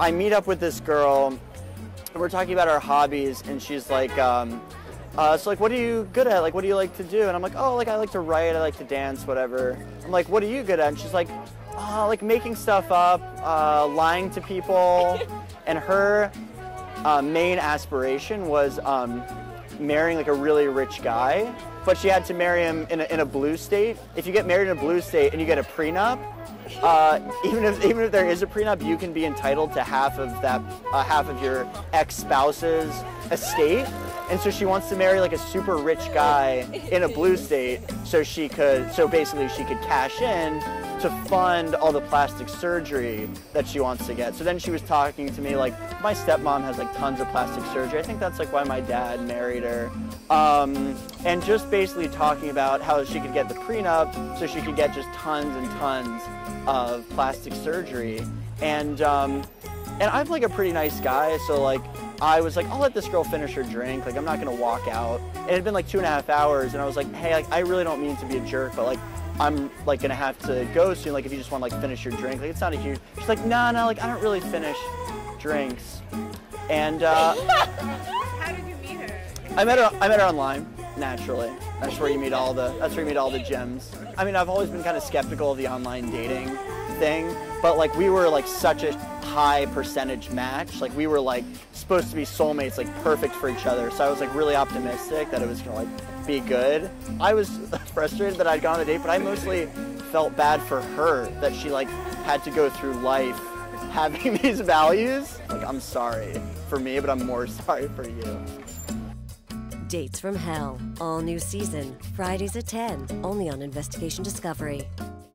I meet up with this girl, and we're talking about our hobbies, and she's like, um, uh, so like, what are you good at? Like, what do you like to do? And I'm like, oh, like I like to write, I like to dance, whatever. I'm like, what are you good at? And she's like, oh, like making stuff up, uh, lying to people, and her uh, main aspiration was um, marrying like a really rich guy, but she had to marry him in a, in a blue state. If you get married in a blue state and you get a prenup, uh, even if even if there is a prenup, you can be entitled to half of that uh, half of your ex spouse's estate. And so she wants to marry like a super rich guy in a blue state, so she could so basically she could cash in to fund all the plastic surgery that she wants to get. So then she was talking to me like, my stepmom has like tons of plastic surgery. I think that's like why my dad married her. Um, and just basically talking about how she could get the prenup so she could get just tons and tons of plastic surgery. And um, and I'm like a pretty nice guy, so like I was like, I'll let this girl finish her drink. Like I'm not gonna walk out. It had been like two and a half hours, and I was like, hey, like I really don't mean to be a jerk, but like I'm like gonna have to go soon. Like if you just want to like finish your drink, like it's not a huge. She's like, no, nah, no, nah, like I don't really finish drinks. And uh, How did you meet her? I met her. I met her online. Naturally, that's where you meet all the. That's where you meet all the gems. I mean, I've always been kind of skeptical of the online dating thing, but like we were like such a high percentage match. Like we were like supposed to be soulmates, like perfect for each other. So I was like really optimistic that it was gonna like be good. I was frustrated that I'd gone on a date, but I mostly felt bad for her that she like had to go through life having these values. Like I'm sorry for me, but I'm more sorry for you. Dates from Hell. All new season. Fridays at 10. Only on Investigation Discovery.